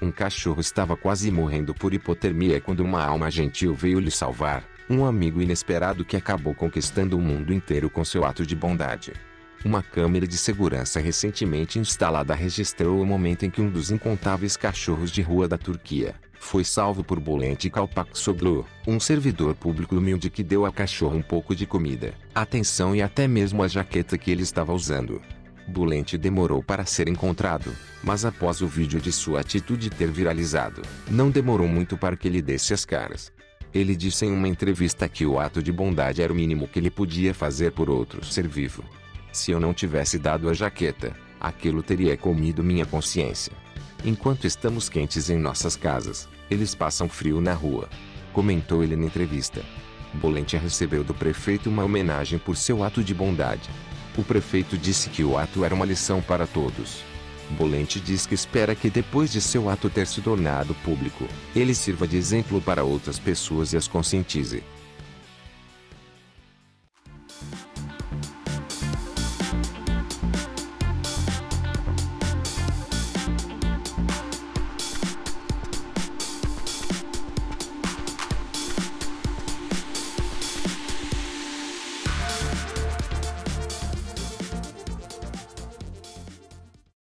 Um cachorro estava quase morrendo por hipotermia quando uma alma gentil veio lhe salvar, um amigo inesperado que acabou conquistando o mundo inteiro com seu ato de bondade. Uma câmera de segurança recentemente instalada registrou o momento em que um dos incontáveis cachorros de rua da Turquia foi salvo por Bolente Kalpaksoglu, um servidor público humilde que deu ao cachorro um pouco de comida, atenção e até mesmo a jaqueta que ele estava usando. Bulente demorou para ser encontrado, mas após o vídeo de sua atitude ter viralizado, não demorou muito para que ele desse as caras. Ele disse em uma entrevista que o ato de bondade era o mínimo que ele podia fazer por outro ser vivo. Se eu não tivesse dado a jaqueta, aquilo teria comido minha consciência. Enquanto estamos quentes em nossas casas, eles passam frio na rua. Comentou ele na entrevista. Bolente recebeu do prefeito uma homenagem por seu ato de bondade. O prefeito disse que o ato era uma lição para todos. Bolente diz que espera que depois de seu ato ter se tornado público, ele sirva de exemplo para outras pessoas e as conscientize.